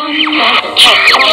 Oh my God.